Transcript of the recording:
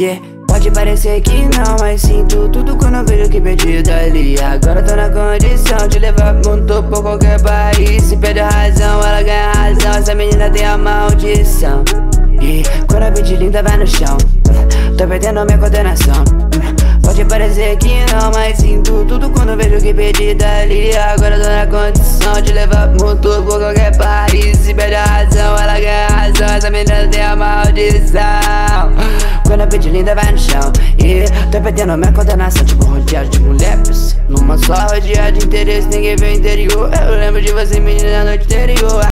Yeah. Pode parecer que não, mas sinto tudo quando vejo que perdi dali Agora tô na condição de levar muito topo qualquer país. Se perde a razão, ela ganha razão. Essa menina tem a maldição. E quando a bitch linda vai no chão Tô perdendo minha coordenação Pode parecer que não, mas sinto tudo quando vejo que perdi dali Agora tô na condição de levar muito por qualquer país. Se perde a razão, ela ganha razão. Essa menina tem a maldição bitch linda vai no chão. E tô perdendo minha coordenação Tipo rodeado de mulheres Numa só rodeada de interesse Ninguém vê o interior. Eu lembro de você menina na noite anterior